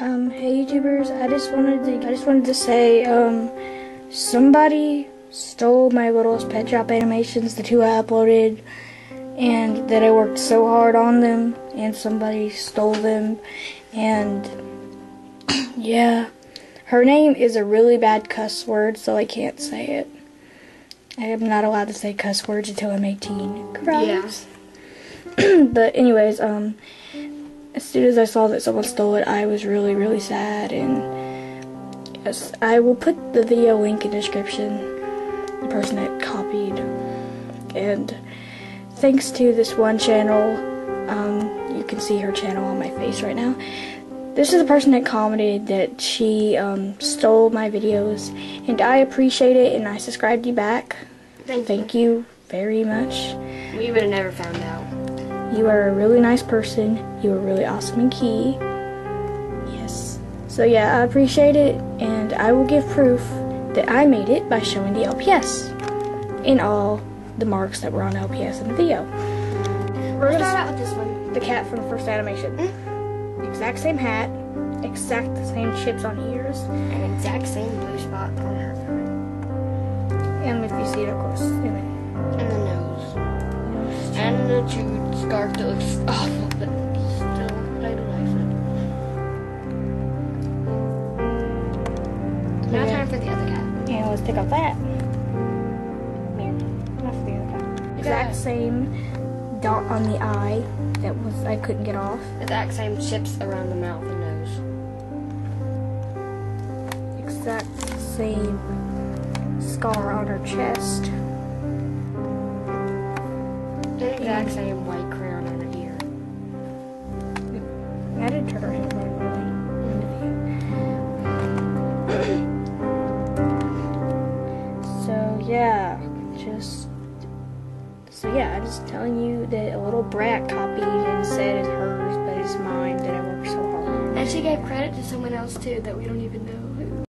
Um, hey YouTubers, I just wanted to I just wanted to say, um, somebody stole my littlest pet shop animations, the two I uploaded, and that I worked so hard on them, and somebody stole them, and yeah, her name is a really bad cuss word, so I can't say it. I am not allowed to say cuss words until I'm 18. Gross. but anyways, um, as soon as I saw that someone stole it, I was really, really sad. And yes, I will put the video link in the description. The person that copied. And thanks to this one channel, um, you can see her channel on my face right now. This is the person that commented that she um, stole my videos, and I appreciate it, and I subscribed you back. Thank, Thank you very much. We would have never found out. You are a really nice person. You are really awesome and key. Yes. So yeah, I appreciate it, and I will give proof that I made it by showing the LPS in all the marks that were on LPS in the video. We're gonna start out with this one. The cat from the first animation. Hmm? Exact same hat, exact same chips on ears, An exact same blue spot on her throat. and if you see it up close, anyway. And the nose. And chewed scarf that looks awful, but still, I don't like it. Now Yeah. time for the other cat. And let's take off that. Here, off the other cat. Exact same dot on the eye that was I couldn't get off. Exact same chips around the mouth and nose. exact same scar on her chest. The exact same white crayon on her ear. I didn't turn her head really. so yeah, just so yeah, I'm just telling you that a little brat copied and said it's hers, but it's mine that I worked so hard. And she gave credit to someone else too that we don't even know.